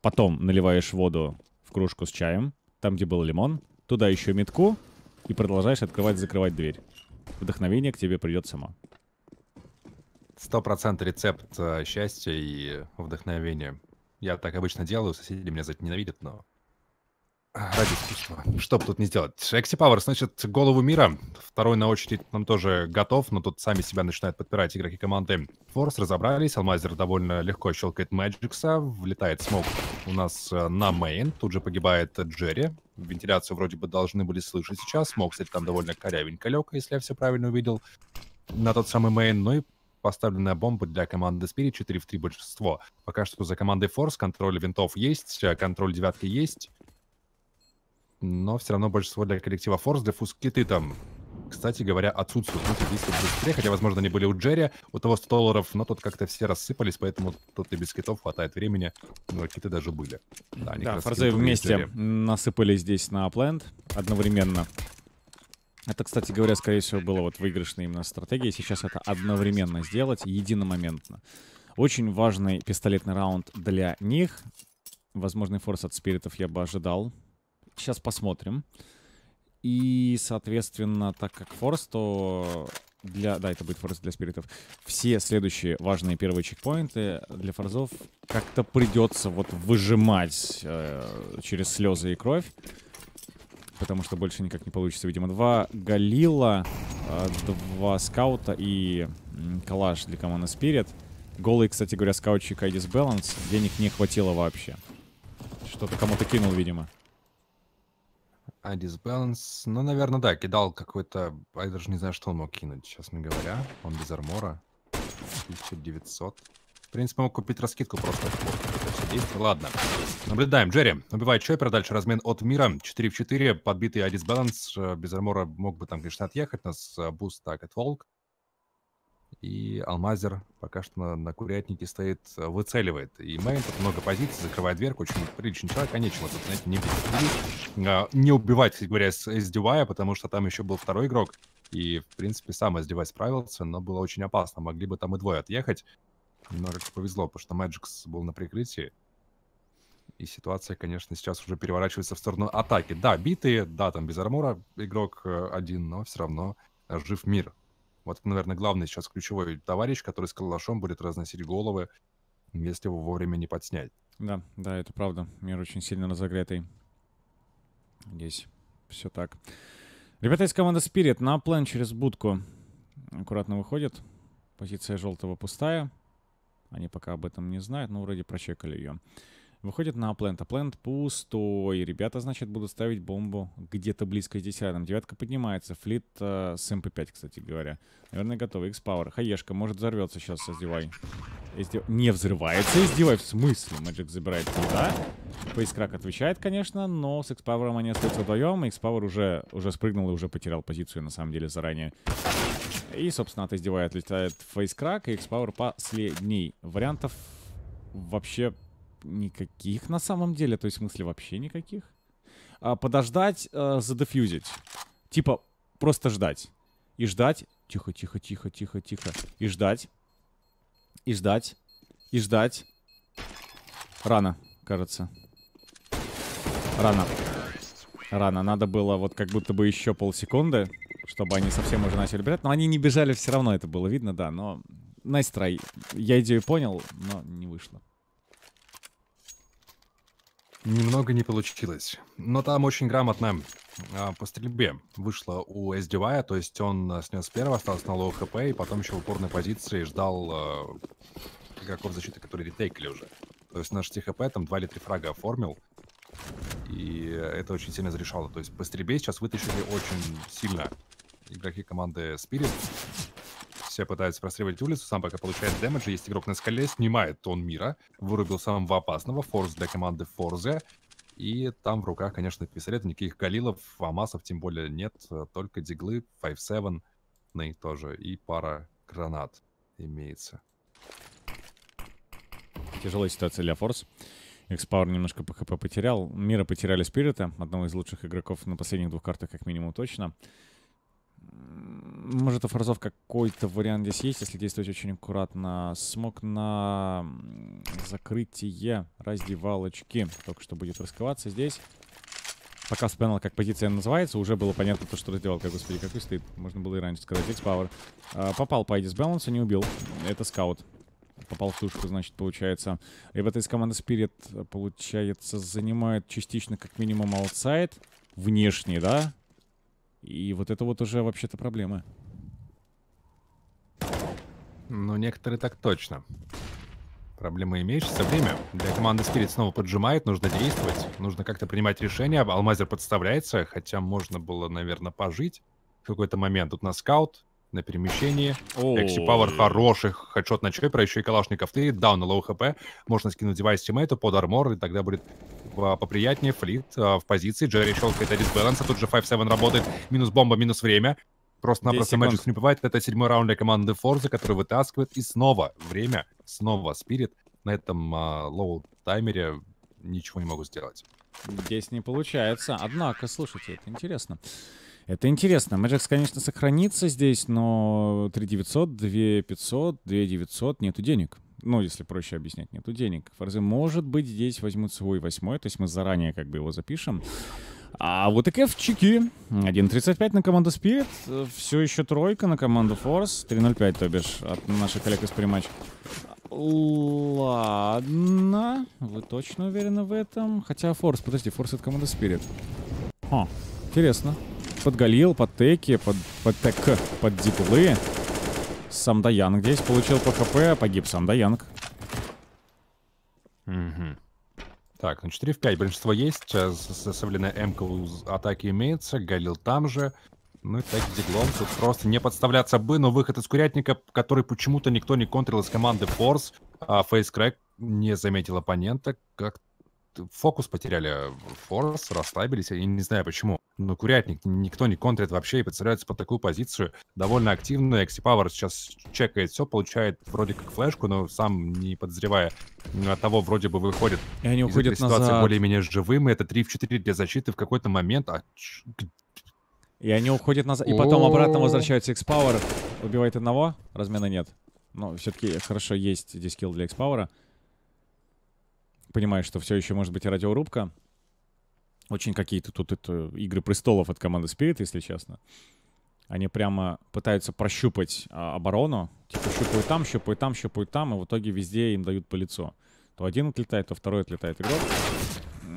потом наливаешь воду в кружку с чаем, там, где был лимон, туда еще метку, и продолжаешь открывать, закрывать дверь. Вдохновение к тебе придет само. Сто процентов рецепт э, счастья и вдохновения. Я так обычно делаю, соседи меня за это ненавидят, но... Ради искусства. Что бы тут не сделать. Экси Пауэр, значит, голову мира. Второй на очередь нам тоже готов, но тут сами себя начинают подпирать игроки команды. Форс разобрались, Алмазер довольно легко щелкает Мэджикса, влетает смог у нас э, на main, тут же погибает Джерри. Вентиляцию вроде бы должны были слышать сейчас. Смог, кстати, там довольно корявенько лег, если я все правильно увидел, на тот самый main. Ну и поставленная бомба для команды Spirit 4 в 3 большинство. Пока что за командой Force контроль винтов есть, э, контроль девятки есть. Но все равно большинство для коллектива Force, defuse киты там, кстати говоря, отсутствуют. Ну, действуют быстрее, хотя, возможно, они были у Джерри, у того 100 долларов, но тут как-то все рассыпались, поэтому тут и без китов хватает времени, но киты даже были. Да, они Да, Форзы вместе насыпали здесь на плент одновременно. Это, кстати говоря, скорее всего, было вот выигрышной именно стратегией. Сейчас это одновременно сделать, единомоментно. Очень важный пистолетный раунд для них. Возможный форс от спиритов я бы ожидал. Сейчас посмотрим. И, соответственно, так как форс, то для... Да, это будет форс для спиритов. Все следующие важные первые чекпоинты для форзов как-то придется вот выжимать э, через слезы и кровь. Потому что больше никак не получится, видимо. Два Галила, э, два скаута и калаш для команды Spirit. Голый, кстати говоря, скаутчик Айдис Баланс. Денег не хватило вообще. Что-то кому-то кинул, видимо. А дисбаланс, ну, наверное, да, кидал какой-то, а я даже не знаю, что он мог кинуть, честно говоря. Он без армора. 1900. В принципе, мог купить раскидку просто. Ладно. Наблюдаем. Джерри убивает Чоппера. Дальше размен от мира. 4 в 4. Подбитый Адис Баланс. Э, Без армора мог бы там, конечно, отъехать. Нас э, буст так от Волк. И Алмазер пока что на, на курятнике стоит, э, выцеливает. И Мейн тут много позиций, закрывает дверку. Очень приличный человек. А нечего тут, знаете, не. А, Не убивать, говоря, с SDY, потому что там еще был второй игрок. И, в принципе, сам SDY справился, но было очень опасно. Могли бы там и двое отъехать. Немного повезло, потому что Мэджикс был на прикрытии. И ситуация, конечно, сейчас уже переворачивается в сторону атаки. Да, битые, да, там без армора игрок э, один, но все равно жив мир. Вот, наверное, главный сейчас ключевой товарищ, который с калашом будет разносить головы, если его вовремя не подснять. Да, да, это правда. Мир очень сильно разогретый. Здесь все так. Ребята из команды Spirit на плент через будку аккуратно выходят. Позиция желтого пустая. Они пока об этом не знают, но вроде прочекали ее. Выходит на плент, а плент пустой. Ребята, значит, будут ставить бомбу где-то близко здесь рядом. Девятка поднимается. Флит э, с МП5, кстати говоря. Наверное, готовы. X-Power. Хаешка, может, взорвется сейчас, SDY. Издев- Не взрывается, SDY. В смысле? Мэджик забирает туда. Фейскрак отвечает, конечно, но с X-Power они остаются вдвоем. X-Power уже, уже спрыгнул и уже потерял позицию, на самом деле, заранее. И, собственно, от издевая отлетает Фейскрак и X-Power последний. Вариантов вообще никаких на самом деле. То есть, в смысле, вообще никаких. А, подождать, э, задефьюзить. Типа, просто ждать. И ждать. Тихо, тихо, тихо, тихо, тихо. И ждать. И ждать. И ждать. Рано, кажется. Рано. Рано. Надо было вот как будто бы еще полсекунды, чтобы они совсем уже начали бежать. Но они не бежали все равно, это было видно, да. Но nice. Я идею понял, но не вышло. Немного не получилось. Но там очень грамотно а, по стрельбе вышло у SDY, то есть он а, снес первого, остался на low HP, и потом еще в упорной позиции ждал а, игроков защиты, которые ретейкали уже. То есть наш ТХП там 2 или 3 фрага оформил, и это очень сильно зарешало. То есть по стрельбе сейчас вытащили очень сильно игроки команды Spirit. Все пытаются простреливать улицу, сам пока получает дэмэдж, есть игрок на скале, снимает тон мира, вырубил самого опасного, форс для команды Форзе, и там в руках, конечно, пистолет, никаких галилов, амасов тем более нет, только диглы, 5-7, ну тоже, и пара гранат имеется. Тяжелая ситуация для Форс. Экспауэр немножко по ХП потерял. Мира потеряли Спирита, одного из лучших игроков на последних двух картах, как минимум, точно. Может, у Форзов какой-то вариант здесь есть, если действовать очень аккуратно. Смог на закрытие раздевалочки. Только что будет раскрываться здесь. Пока вспоминал, как позиция называется, уже было понятно то, что раздевалка, господи, какой стоит. Можно было и раньше сказать. X-Power. А, попал по баланса, не убил. Это скаут попал в тушку, значит, получается. Ребята из команды Spirit, получается, занимают частично как минимум outside. Внешний, да? И вот это вот уже вообще-то проблемы. Ну, некоторые так точно. Проблема имеющееся время. Для команды Spirit снова поджимает, нужно действовать. Нужно как-то принимать решения. Алмазер подставляется, хотя можно было, наверное, пожить в какой-то момент. Тут на скаут, на перемещении. Экси Пауэр хороший, хедшот на Чоппера, еще и Калашников 3, даун на low HP. Можно скинуть девайс тиммейту под армор, и тогда будет поприятнее. Флит а, в позиции, Джерри щелкает Эдис Баланса, тут же 5-7 работает. Минус бомба, минус время. Просто-напросто Мэджикс добивает. Это седьмой раунд для команды Форза, который вытаскивает. И снова время, снова Спирит на этом а, low таймере ничего не могу сделать. Здесь не получается. Однако, слушайте, это интересно. Это интересно. Мэджикс, конечно, сохранится здесь, но 3900, 2500, 2900, нету денег. Ну, если проще объяснять, нету денег. Форзы, может быть, здесь возьмут свой восьмой, то есть мы заранее как бы его запишем. А вот и кэфчики. 1.35 на команду Spirit. Все еще тройка на команду Force. 3.05, то бишь, от наших коллег из приматч. Ладно. Вы точно уверены в этом? Хотя Force, подожди, Force это команда Spirit. О, интересно подгалил, под теки, под, под тек, под диплы. Сам Даянг здесь получил по хп, погиб сам Даянг. Угу. Так, ну 4 в 5 большинство есть. Засовленная м у атаки имеется. Галил там же. Ну и так диглом. Тут просто не подставляться бы, но выход из курятника, который почему-то никто не контрил из команды Force. А Фейскрэк не заметил оппонента. Как фокус потеряли, форс, расслабились, я не знаю почему. Но курятник никто не контрит вообще и подставляется под такую позицию. Довольно активно. Экси Пауэр сейчас чекает все, получает вроде как флешку, но сам не подозревая от того, вроде бы выходит и они из уходят ситуации назад. более-менее живым. И это 3 в 4 для защиты в какой-то момент. А и они уходят назад, и потом обратно возвращаются X-Power, убивает одного, размена нет. Но все-таки хорошо есть здесь килл для X-Power понимаешь, что все еще может быть радиорубка. Очень какие-то тут это игры престолов от команды Spirit, если честно. Они прямо пытаются прощупать а, оборону. Типа щупают там, щупают там, щупают там, и в итоге везде им дают по лицу. То один отлетает, то второй отлетает игрок.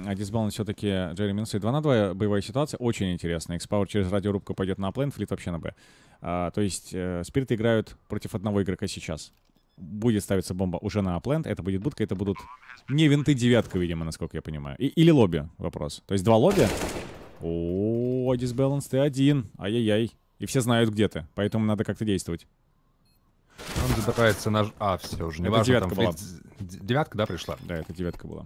А дисбаланс все-таки Джерри минусы 2 на 2. Боевая ситуация очень интересная. Экспауэр через радиорубку пойдет на плейн, флит вообще на Б. А, то есть э, Спириты играют против одного игрока сейчас будет ставиться бомба уже на апленд, это будет будка, это будут не винты девятка, видимо, насколько я понимаю. И, или лобби вопрос. То есть два лобби. О, дисбаланс ты один. Ай-яй-яй. И все знают, где ты. Поэтому надо как-то действовать. Он забирается на... А, все, уже не это важно. девятка там была. Девятка, да, пришла? Да, это девятка была.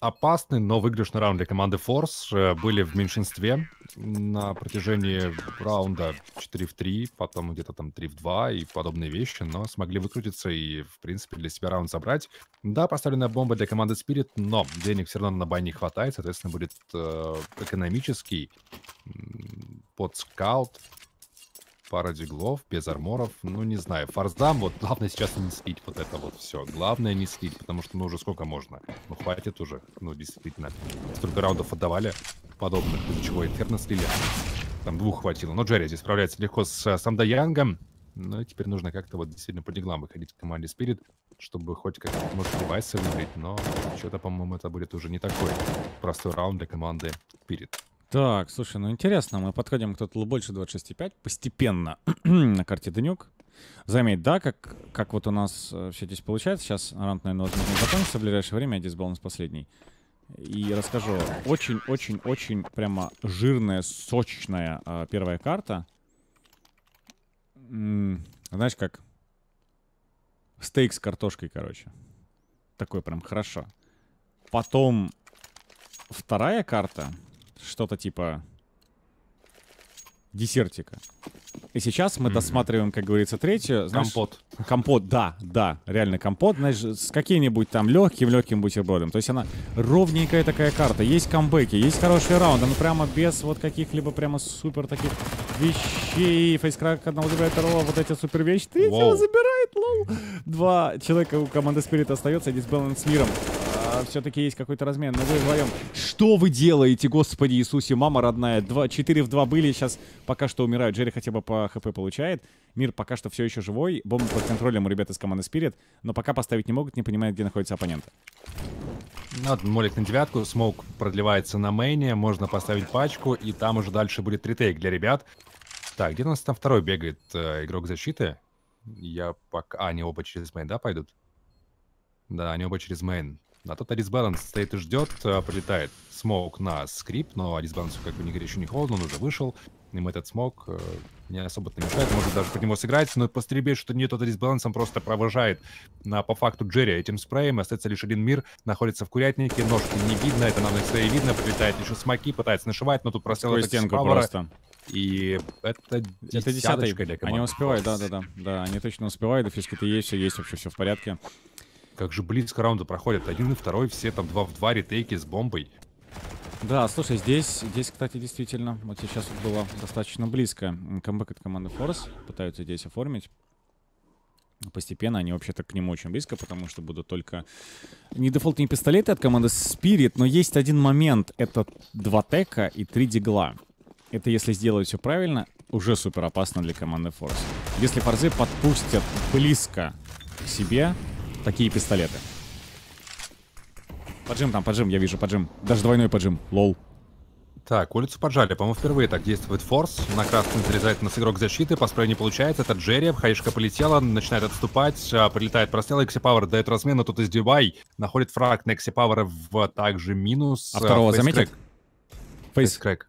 Опасный, но выигрышный раунд для команды Force э, были в меньшинстве на протяжении раунда 4 в 3, потом где-то там 3 в 2 и подобные вещи, но смогли выкрутиться и, в принципе, для себя раунд забрать. Да, поставленная бомба для команды Spirit, но денег все равно на бай не хватает, соответственно, будет э, экономический под скаут, пара диглов, без арморов, ну, не знаю. Фарзам, вот, главное сейчас не слить вот это вот все. Главное не слить, потому что, ну, уже сколько можно? Ну, хватит уже, ну, действительно. Столько раундов отдавали подобных, из-за чего Инферно слили. Там двух хватило. Но Джерри здесь справляется легко с э, Самдаянгом. Ну, и теперь нужно как-то вот действительно по диглам выходить в команде Spirit, чтобы хоть как-то, может, девайсы выиграть, но что-то, по-моему, это будет уже не такой простой раунд для команды Spirit. Так, слушай, ну интересно, мы подходим к тоталу больше 26,5 постепенно на карте Данюк. Заметь, да, как, как вот у нас э, все здесь получается. Сейчас раунд, наверное, возможно, закончится в ближайшее время, а дисбаланс последний. И расскажу. Очень-очень-очень прямо жирная, сочная э, первая карта. М, Знаешь, как стейк с картошкой, короче. Такой прям хорошо. Потом вторая карта, что-то типа десертика. И сейчас мы досматриваем, как говорится, третью. Знаешь, Компот. Компот, да, да, реально компот, знаешь, с каким-нибудь там легким-легким бутербродом. То есть она ровненькая такая карта. Есть камбэки, есть хорошие раунды, но прямо без вот каких-либо прямо супер таких вещей. Фейскрак одного забирает второго, вот эти супер вещи. Третьего Воу. забирает, лол. Два человека у команды Спирит остается, дисбаланс с миром. Все-таки есть какой-то размен, но вы вдвоем. Что вы делаете, господи Иисусе, мама родная? Два, 4 в 2 были, сейчас пока что умирают. Джерри хотя бы по хп получает. Мир пока что все еще живой. Бомба под контролем у ребят из команды Spirit, но пока поставить не могут, не понимают, где находится оппонент. Ну, вот молик на девятку, смоук продлевается на мейне, можно поставить пачку, и там уже дальше будет ретейк для ребят. Так, где у нас там второй бегает э, игрок защиты? Я пока... А, они оба через мейн, да, пойдут? Да, они оба через мейн. А тот Адисбаланс стоит и ждет, э, прилетает смоук на скрип, но Адисбалансу как бы не горячо, не холодно, он уже вышел. Им этот смог э, не особо-то мешает, может даже под него сыграть, но по стрельбе что нет, тот Арисбаланс он просто провожает на, по факту Джерри этим спреем, остается лишь один мир, находится в курятнике, ножки не видно, это на своей видно, прилетает еще смоки, пытается нашивать, но тут просел Такую стенку просто. И это Это десяточка для Они команды успевают, Force. да-да-да. Да, они точно успевают, и фишки-то есть, все есть, вообще все в порядке. Как же близко раунды проходят, один и второй, все там два в два ретейки с бомбой. Да, слушай, здесь, здесь, кстати, действительно, вот сейчас вот было достаточно близко. Камбэк от команды Force пытаются здесь оформить. Постепенно они вообще-то к нему очень близко, потому что будут только не дефолтные пистолеты от команды Spirit, но есть один момент. Это два тека и три дигла. Это если сделать все правильно, уже супер опасно для команды Force. Если форзы подпустят близко к себе такие пистолеты. Поджим там, поджим, я вижу, поджим. Даже двойной поджим, lol. Так, улицу поджали. По-моему, впервые так действует Форс. На красный залезает у нас игрок защиты, по спрею не получается. Это Джерри, хаишка полетела, начинает отступать. а, Прилетает прострел, Экси Пауэр дает размену, тут SDY. Находит фраг на Экси Пауэра в также минус. А второго заметил? Facecrack.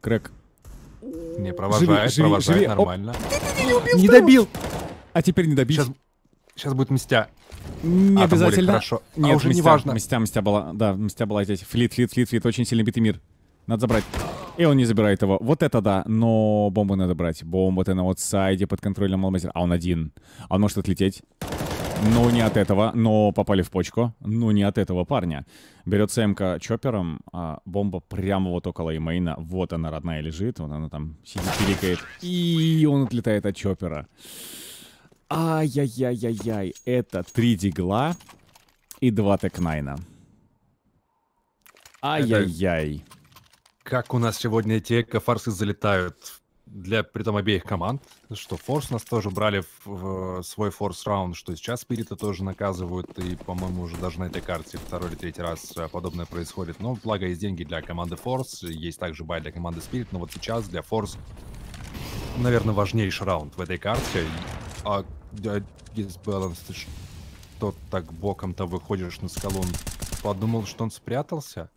крэк. Не провожает, живи, провожает живи. Оп. нормально. Не добил! А теперь не добить. Сейчас, сейчас будет мстя. Не А, обязательно. хорошо. А Нет, уже мстя, не важно. Мстя, мстя была, да, мстя была здесь. Флит, флит, флит, флит, очень сильно битый мир. Надо забрать. И он не забирает его. Вот это да, но бомбу надо брать. Бомба-то на аутсайде под контролем Алмазера. А он один. А он может отлететь. Ну, не от этого, но попали в почку. Ну, не от этого парня. Берет МК чопером, а бомба прямо вот около имейна. Вот она, родная, лежит. Вот она там сидит, пиликает. И он отлетает от чопера. Ай-яй-яй-яй-яй. Это три дигла и два текнайна. Ай-яй-яй. Как у нас сегодня эти форсы залетают для притом обеих команд, что Форс нас тоже брали в, в свой форс раунд, что сейчас Спирита тоже наказывают, и, по-моему, уже даже на этой карте второй или третий раз э, подобное происходит. Но благо есть деньги для команды Форс, есть также бай для команды Спирит, но вот сейчас для Форс, наверное, важнейший раунд в этой карте. А дисбаланс, ты что так боком-то выходишь на скалу? Подумал, что он спрятался?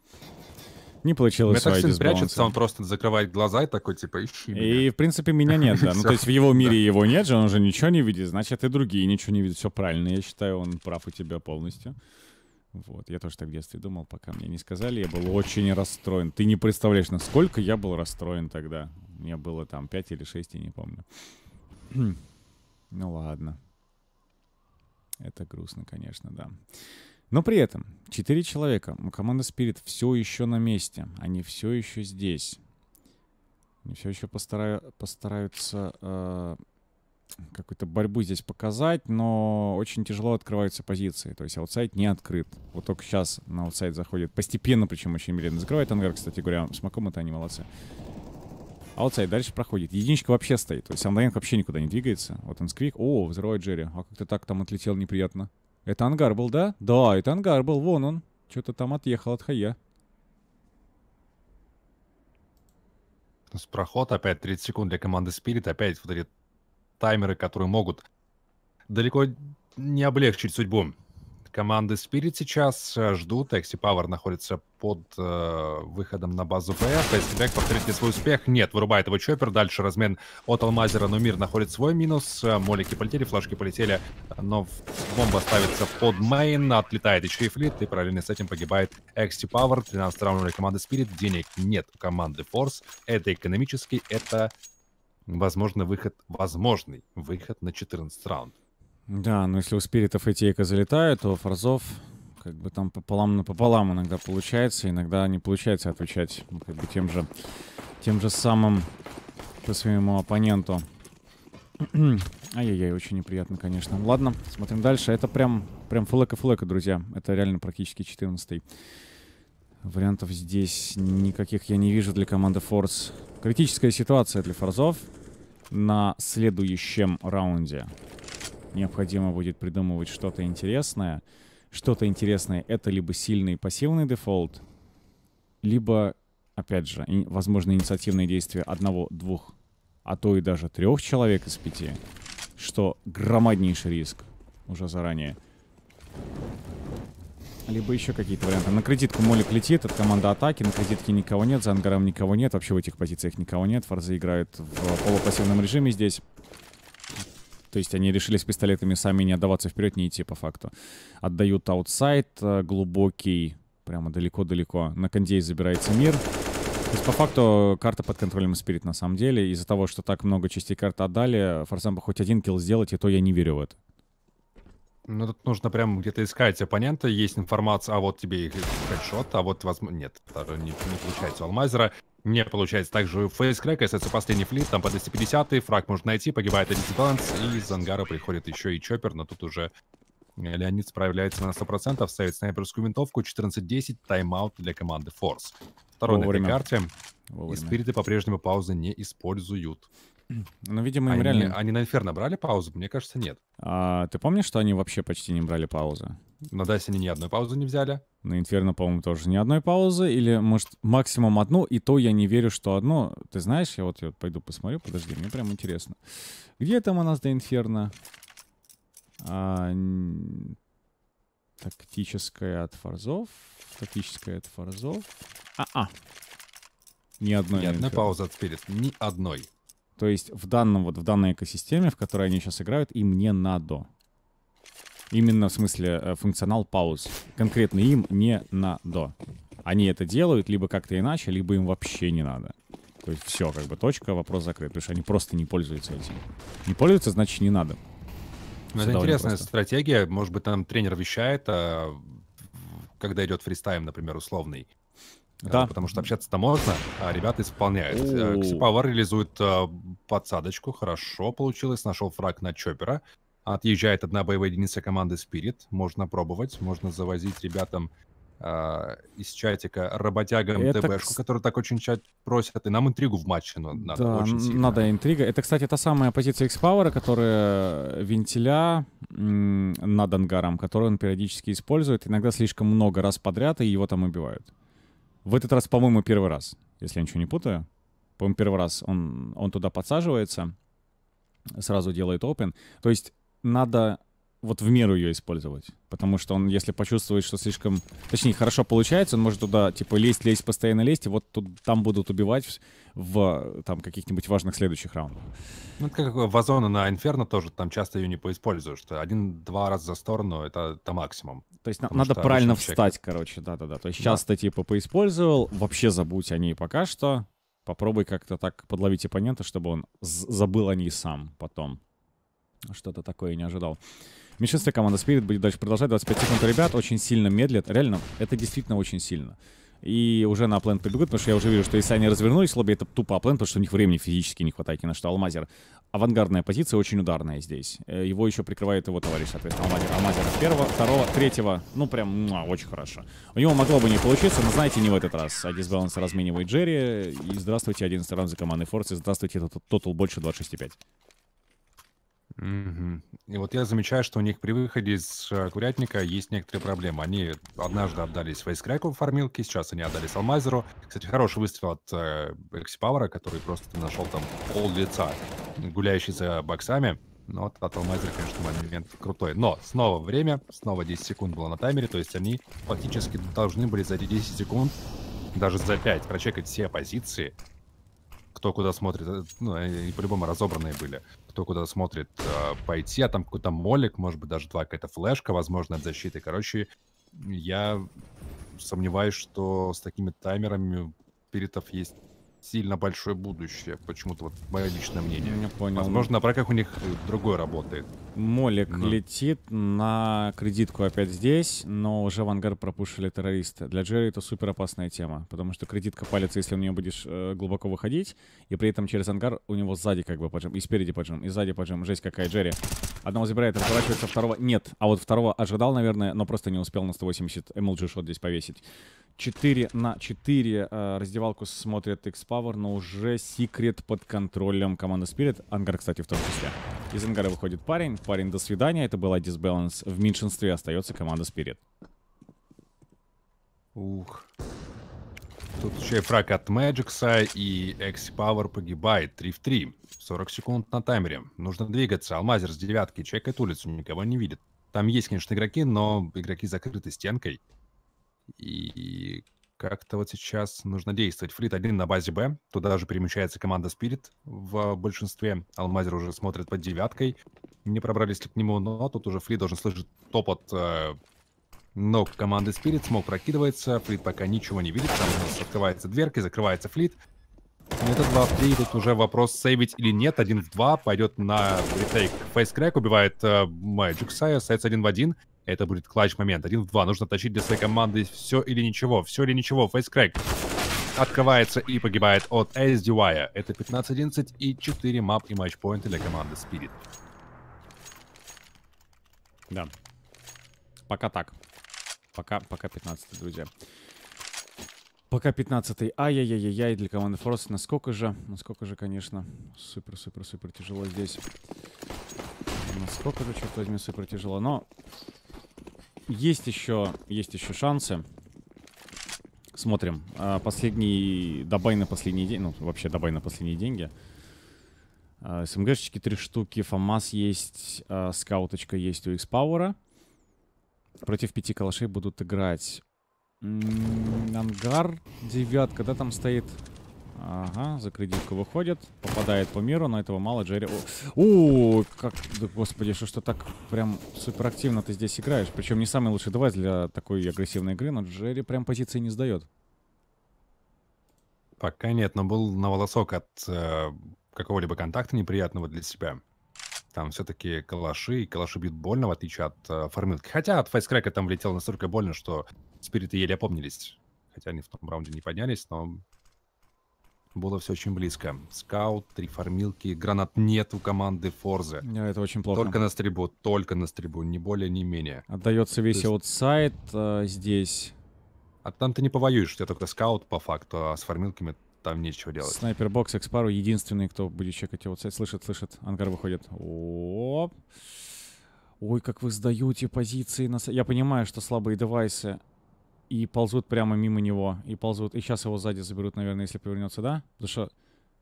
Не получилось Метаксин прячется, дисбаланса. он просто закрывает глаза и такой, типа, ищи меня. И, в принципе, меня нет, да. Ну, то есть в его мире его нет же, он же ничего не видит, значит, и другие ничего не видят. Все правильно, я считаю, он прав у тебя полностью. Вот, я тоже так в детстве думал, пока мне не сказали, я был очень расстроен. Ты не представляешь, насколько я был расстроен тогда. Мне было там 5 или 6, я не помню. Ну ладно. Это грустно, конечно, да. Но при этом 4 человека у команды Spirit все еще на месте. Они все еще здесь. Они все еще постара- постараются э, какую-то борьбу здесь показать, но очень тяжело открываются позиции. То есть outside не открыт. Вот только сейчас на outside заходит постепенно, причем очень медленно. Закрывает ангар, кстати говоря. Смоком это они молодцы. Outside дальше проходит. Единичка вообще стоит. То есть Андайнг вообще никуда не двигается. Вот он squeak. О, взрывает Джерри. А как-то так там отлетел неприятно. Это ангар был, да? Да, это ангар был. Вон он. Что-то там отъехал от хая. Проход опять 30 секунд для команды Spirit. Опять вот эти таймеры, которые могут далеко не облегчить судьбу команды Spirit сейчас э, ждут. xsepower находится под э, выходом на базу Б. facecrack повторит ли свой успех? Нет, вырубает его Чоппер. Дальше размен от Алмазера, но мир находит свой минус. Э, молики полетели, флажки полетели, но бомба ставится под мейн, отлетает еще и флит, и параллельно с этим погибает Экси Power. 13 раунд команды Spirit. Денег нет у команды Force. Это экономически, это возможно выход, возможный выход на 14 раунд. Да, но если у спиритов эти эко залетают, то форзов как бы там пополам на пополам иногда получается, иногда не получается отвечать ну, как бы тем же, тем же самым по своему оппоненту. Ай-яй-яй, очень неприятно, конечно. Ладно, смотрим дальше. Это прям, прям флека-флека, друзья. Это реально практически 14 -й. Вариантов здесь никаких я не вижу для команды Force. Критическая ситуация для форзов на следующем раунде необходимо будет придумывать что-то интересное. Что-то интересное — это либо сильный пассивный дефолт, либо, опять же, возможно, инициативные действия одного, двух, а то и даже трех человек из пяти, что громаднейший риск уже заранее. Либо еще какие-то варианты. На кредитку Молик летит, это команда атаки, на кредитке никого нет, за ангаром никого нет, вообще в этих позициях никого нет. Форза играет в полупассивном режиме здесь. То есть они решили с пистолетами сами не отдаваться вперед, не идти по факту. Отдают outside, э, глубокий, прямо далеко-далеко. На кондей забирается мир. То есть, по факту, карта под контролем Spirit на самом деле. Из-за того, что так много частей карты отдали, Форсам бы хоть один килл сделать, и то я не верю в это. Ну, тут нужно прям где-то искать оппонента. Есть информация, а вот тебе их хедшот, а вот, возможно... Нет, даже не, не получается у Алмазера. Не получается. Также у facecrack, остается последний флит, там по 250 фраг можно найти, погибает дисбаланс, и из ангара приходит еще и чоппер, но тут уже Леонид справляется на 100%, ставит снайперскую винтовку, 14-10, тайм-аут для команды Force. Второй Вовремя. на этой карте. Вовремя. И спириты по-прежнему паузы не используют. Ну, видимо, им они, реально... Они на Инферно брали паузу? Мне кажется, нет. А, ты помнишь, что они вообще почти не брали паузы? На Дасе они ни одной паузы не взяли. На Инферно, по-моему, тоже ни одной паузы. Или, может, максимум одну, и то я не верю, что одно. Ты знаешь, я вот, я вот пойду посмотрю, подожди, мне прям интересно. Где там у нас до Инферно? А, тактическая от форзов. Тактическая от форзов. А-а. Ни одной. Ни одной паузы от Спирит. Ни одной. То есть в данном вот в данной экосистеме, в которой они сейчас играют, им не надо. Именно в смысле э, функционал пауз. Конкретно им не надо. Они это делают либо как-то иначе, либо им вообще не надо. То есть все, как бы точка, вопрос закрыт. Потому что они просто не пользуются этим. Не пользуются, значит не надо. Ну, это интересная просто. стратегия. Может быть, там тренер вещает, а когда идет фристайм, например, условный. Да. Потому что общаться-то можно, а ребята исполняют. Э, Ксипавар реализует э, подсадочку, хорошо получилось, нашел фраг на Чоппера. Отъезжает одна боевая единица команды Spirit. Можно пробовать, можно завозить ребятам э, из чатика работягам Это... ТБшку, который так очень чат просят. И нам интригу в матче надо да, очень сильно. надо интрига. Это, кстати, та самая позиция X-Power, которая вентиля над ангаром, которую он периодически использует. Иногда слишком много раз подряд, и его там убивают. В этот раз, по-моему, первый раз, если я ничего не путаю. По-моему, первый раз он, он туда подсаживается, сразу делает open. То есть надо вот в меру ее использовать. Потому что он, если почувствует, что слишком... Точнее, хорошо получается, он может туда, типа, лезть, лезть, постоянно лезть, и вот тут, там будут убивать в там каких-нибудь важных следующих раундах. Ну, это как вазона на Инферно тоже, там часто ее не поиспользуешь. Один-два раза за сторону, это, это максимум. То есть надо правильно встать, чек. короче, да-да-да. То есть да. часто, типа, поиспользовал, вообще забудь о ней пока что. Попробуй как-то так подловить оппонента, чтобы он забыл о ней сам потом. Что-то такое не ожидал. Меньшинство команда Spirit будет дальше продолжать. 25 секунд ребят очень сильно медлят. Реально, это действительно очень сильно. И уже на A plant побегут, потому что я уже вижу, что если они развернулись, лобби это тупо A plant, потому что у них времени физически не хватает ни на что. Алмазер. Авангардная позиция очень ударная здесь. Э, его еще прикрывает его товарищ, соответственно, Алмазер. Алмазер первого, второго, третьего. Ну, прям муа, очень хорошо. У него могло бы не получиться, но знаете, не в этот раз. А дисбаланс разменивает Джерри. И здравствуйте, 11 раунд за командой Форцы. Здравствуйте, тотал больше 26,5. Угу. И вот я замечаю, что у них при выходе из э, курятника есть некоторые проблемы. Они однажды отдались фейскрэку в фармилке, сейчас они отдались Алмайзеру. Кстати, хороший выстрел от э, Эксипауэра, который просто нашел там пол лица, гуляющий за боксами. Но вот от Алмазера, конечно, момент крутой. Но снова время, снова 10 секунд было на таймере, то есть они фактически должны были за эти 10 секунд, даже за 5, прочекать все позиции, кто куда смотрит, э, ну, они по-любому разобранные были, кто куда смотрит, э, пойти, а там какой-то молик, может быть, даже два какая-то флешка, возможно, от защиты. Короче, я сомневаюсь, что с такими таймерами спиритов есть сильно большое будущее. Почему-то вот мое личное мнение. Я понял. Возможно, на браках у них другое работает. Молик Ну. летит на кредитку опять здесь, но уже в ангар пропушили террористы. Для Джерри это супер опасная тема, потому что кредитка палится, если в нее будешь э, глубоко выходить, и при этом через ангар у него сзади как бы поджим, и спереди поджим, и сзади поджим. Жесть какая, Джерри. Одного забирает, разворачивается, второго нет. А вот второго ожидал, наверное, но просто не успел на 180 MLG шот здесь повесить. 4 на 4 э, раздевалку смотрит X-Power, но уже секрет под контролем команды Spirit. Ангар, кстати, в том числе. Из ангара выходит парень. Парень, до свидания. Это была Disbalance. В меньшинстве остается команда Spirit. Ух. Тут еще и фраг от Мэджикса, и Экси Пауэр погибает 3 в 3. 40 секунд на таймере. Нужно двигаться. Алмазер с девятки чекает улицу, никого не видит. Там есть, конечно, игроки, но игроки закрыты стенкой. И как-то вот сейчас нужно действовать. Флит один на базе Б. Туда же перемещается команда Спирит в большинстве. Алмазер уже смотрит под девяткой. Не пробрались ли к нему, но тут уже Флит должен слышать топот э, ног команды Спирит. Смог прокидывается. Флит пока ничего не видит. Там у открывается дверка закрывается Флит. Это 2 в 3. Тут уже вопрос сейвить или нет. 1 в 2. Пойдет на ретейк. Фейскрэк убивает э, Мэджикса. Остается 1 в 1. Это будет клатч момент. 1 в 2. Нужно тащить для своей команды все или ничего. Все или ничего. Фейскрэк открывается и погибает от SDY. Это 15-11 и 4 мап и матчпоинты для команды Spirit. Да. Пока так. Пока, пока 15 друзья. Пока 15-й. Ай-яй-яй-яй для команды Фрост. Насколько же, насколько же, конечно, супер-супер-супер тяжело здесь. Насколько же, черт возьми, супер тяжело. Но есть еще, есть еще шансы. Смотрим. А, Последний, добавь на последний день, ну, вообще добавь на последние деньги. А, СМГшечки три штуки, ФАМАС есть, а, скауточка есть у X-Power. Против пяти калашей будут играть. Ангар, девятка, да, там стоит. Ага, за кредитку выходит, попадает по миру, но этого мало. Джерри... О, О, как... Да, господи, что что так прям супер активно ты здесь играешь. Причем не самый лучший девайс для такой агрессивной игры, но Джерри прям позиции не сдает. Пока нет, но был на волосок от э, какого-либо контакта неприятного для себя. Там все-таки калаши, и калаши бьют больно, в отличие от э, фармилки. Хотя от facecrack а там влетело настолько больно, что спириты еле опомнились. Хотя они в том раунде не поднялись, но было все очень близко. Скаут, три фармилки, гранат нет у команды Форзы. Да, Это очень плохо. Только на стрельбу, только на стрельбу, ни более, ни менее. Отдается весь То есть- outside э, здесь. А там ты не повоюешь, у тебя только скаут по факту, а с фармилками там нечего делать. Снайпер бокс, xsepower единственный, кто будет чекать outside. Слышит, слышит. Ангар выходит. Оп. Ой, как вы сдаете позиции. На... Я понимаю, что слабые девайсы. И ползут прямо мимо него. И ползут. И сейчас его сзади заберут, наверное, если повернется, да? Потому что...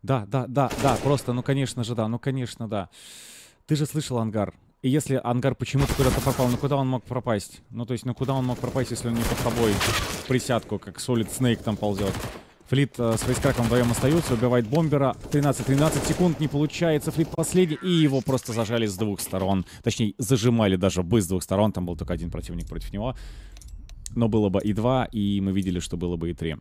Да, да, да, да, просто, ну, конечно же, да, ну, конечно, да. Ты же слышал ангар. И если ангар почему-то куда-то пропал, ну куда он мог пропасть? Ну, то есть, ну куда он мог пропасть, если он не под тобой присядку, как Solid Snake там ползет? Флит э, с фейскраком вдвоем остаются, убивает бомбера. 13-13 секунд, не получается. Флит последний, и его просто зажали с двух сторон. Точнее, зажимали даже бы с двух сторон. Там был только один противник против него. Но было бы и два, и мы видели, что было бы и три.